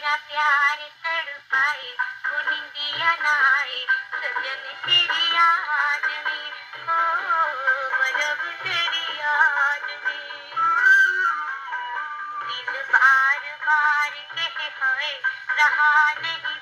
तेरा प्यार तड़ पाए वो निंदिया ना आए सजन तेरी याद में, ओ बलब तेरी याद में। दिल बार बार कह होए रहा नहीं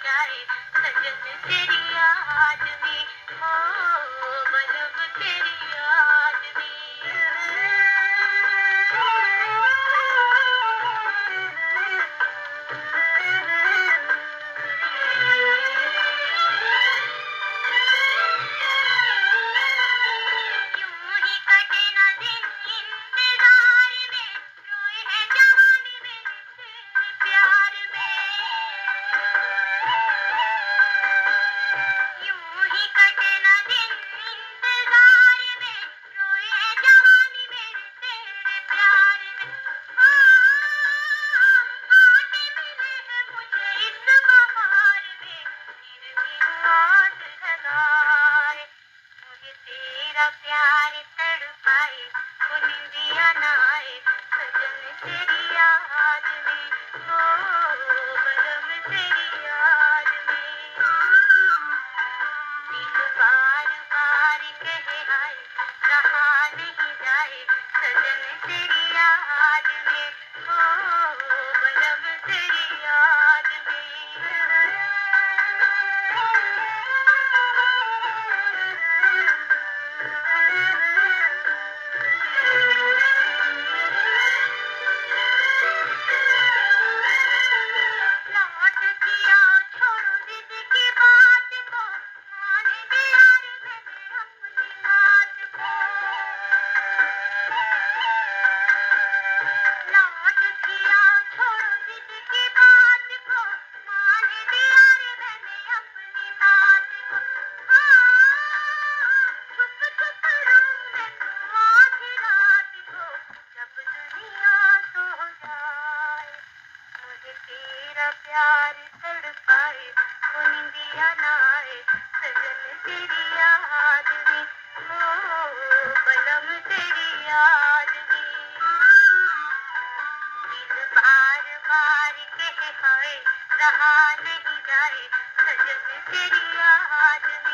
सारी तड़पाए वो निंदिया ना आए सजन तेरी याद पुकार के हाय रहा नहीं जाए सजन तेरी याद में।